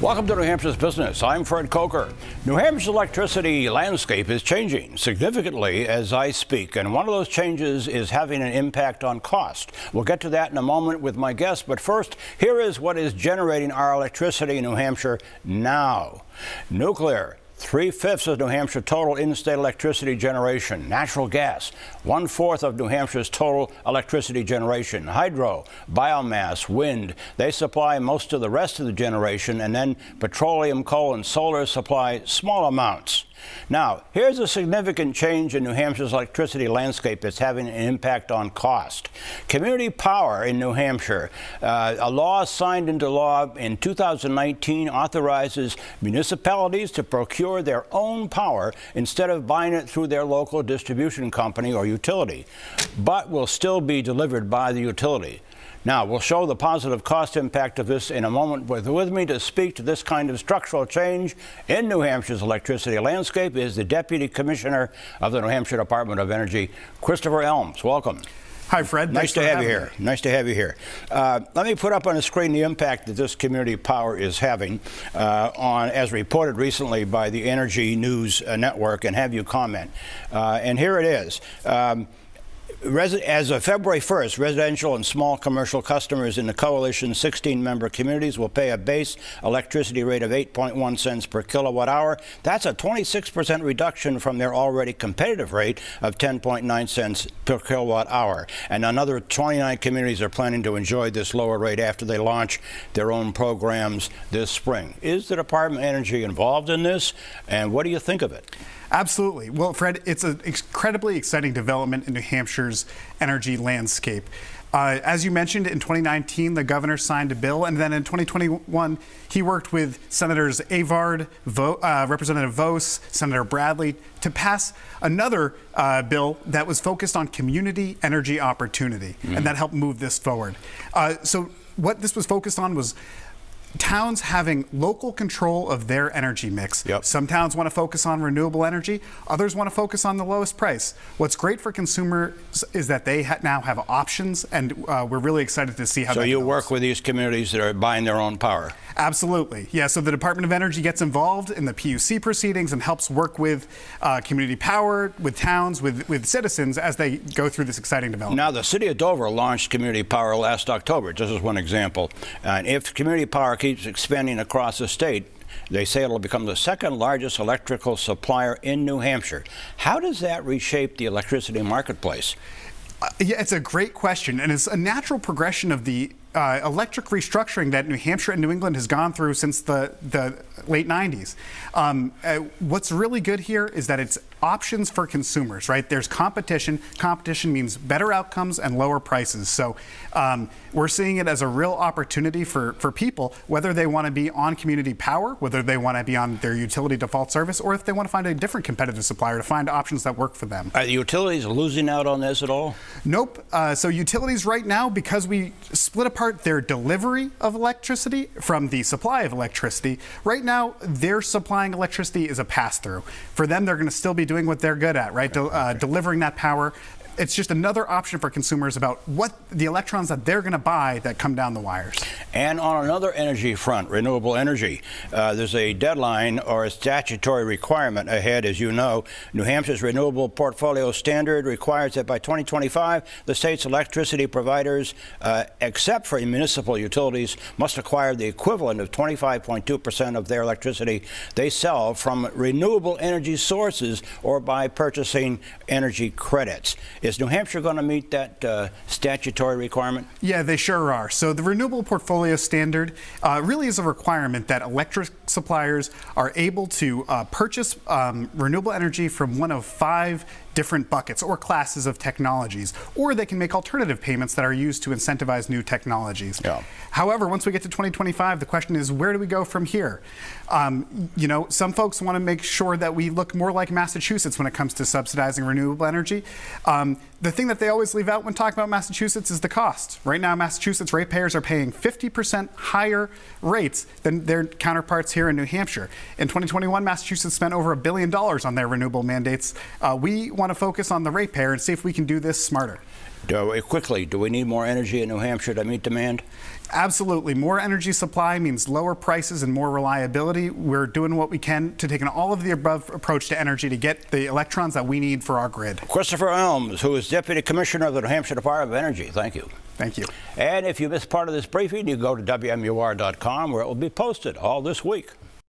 Welcome to New Hampshire's Business. I'm Fred Kocher. New Hampshire's electricity landscape is changing significantly as I speak, and one of those changes is having an impact on cost. We'll get to that in a moment with my guest, but first, here is what is generating our electricity in New Hampshire now. Nuclear. Three fifths of New Hampshire total in-state electricity generation. Natural gas, one fourth of New Hampshire's total electricity generation. Hydro, biomass, wind, they supply most of the rest of the generation, and then petroleum, coal, and solar supply small amounts. Now, here's a significant change in New Hampshire's electricity landscape that's having an impact on cost. Community Power in New Hampshire, uh, a law signed into law in 2019 authorizes municipalities to procure their own power instead of buying it through their local distribution company or utility, but will still be delivered by the utility. Now, we'll show the positive cost impact of this in a moment. With, with me to speak to this kind of structural change in New Hampshire's electricity landscape is the Deputy Commissioner of the New Hampshire Department of Energy, Christopher Ellms. Welcome. Hi, Fred. Nice to have you here. Me. Nice to have you here. Uh, let me put up on the screen the impact that this community power is having uh, on, as reported recently by the Energy News uh, Network, and have you comment. Uh, and here it is. Um, as of February 1st, residential and small commercial customers in the coalition's 16-member communities will pay a base electricity rate of 8.1 cents per kilowatt hour. That's a 26% reduction from their already competitive rate of 10.9 cents per kilowatt hour. And another 29 communities are planning to enjoy this lower rate after they launch their own programs this spring. Is the Department of Energy involved in this? And what do you think of it? Absolutely. Well, Fred, it's an incredibly exciting development in New Hampshire's energy landscape. Uh, as you mentioned, in 2019, the governor signed a bill, and then in 2021, he worked with Senators Avard, Vo uh, Representative Vose, Senator Bradley to pass another uh, bill that was focused on community energy opportunity, mm. and that helped move this forward. Uh, so, what this was focused on was towns having local control of their energy mix. Yep. Some towns want to focus on renewable energy, others want to focus on the lowest price. What's great for consumers is that they ha now have options, and uh, we're really excited to see how so you work with these communities that are buying their own power? Absolutely. Yeah, so the Department of Energy gets involved in the PUC proceedings and helps work with uh, community power, with towns, with, with citizens as they go through this exciting development. Now, the city of Dover launched community power last October, just as one example. And if community power keeps expanding across the state, they say it'll become the second largest electrical supplier in New Hampshire. How does that reshape the electricity marketplace? Uh, yeah, it's a great question, and it's a natural progression of the uh, electric restructuring that New Hampshire and New England has gone through since the, the late 90s. Um, uh, what's really good here is that it's options for consumers, right? There's competition. Competition means better outcomes and lower prices. So um, we're seeing it as a real opportunity for, for people, whether they want to be on community power, whether they want to be on their utility default service, or if they want to find a different competitive supplier to find options that work for them. Are the utilities losing out on this at all? Nope. Uh, so utilities right now, because we split apart their delivery of electricity from the supply of electricity, right now their supplying electricity is a pass-through. For them, they're going to still be doing what they're good at, right? De uh, delivering that power it's just another option for consumers about what the electrons that they're going to buy that come down the wires. And on another energy front, renewable energy, uh, there's a deadline or a statutory requirement ahead, as you know. New Hampshire's renewable portfolio standard requires that by 2025, the state's electricity providers, uh, except for municipal utilities, must acquire the equivalent of 25.2% of their electricity they sell from renewable energy sources or by purchasing energy credits. Is New Hampshire going to meet that uh, statutory requirement? Yeah, they sure are. So the Renewable Portfolio Standard uh, really is a requirement that electric suppliers are able to uh, purchase um, renewable energy from one of five different buckets or classes of technologies, or they can make alternative payments that are used to incentivize new technologies. Yeah. However, once we get to 2025, the question is where do we go from here? Um, you know, some folks want to make sure that we look more like Massachusetts when it comes to subsidizing renewable energy. Um, the thing that they always leave out when talking about Massachusetts is the cost. Right now, Massachusetts ratepayers are paying 50% higher rates than their counterparts here in New Hampshire. In 2021, Massachusetts spent over a billion dollars on their renewable mandates. Uh, we want want to focus on the ratepayer and see if we can do this smarter. Do we, quickly, do we need more energy in New Hampshire to meet demand? Absolutely. More energy supply means lower prices and more reliability. We're doing what we can to take an all of the above approach to energy to get the electrons that we need for our grid. Christopher Ellms, who is Deputy Commissioner of the New Hampshire Department of Energy. Thank you. Thank you. And if you missed part of this briefing, you go to WMUR.com where it will be posted all this week.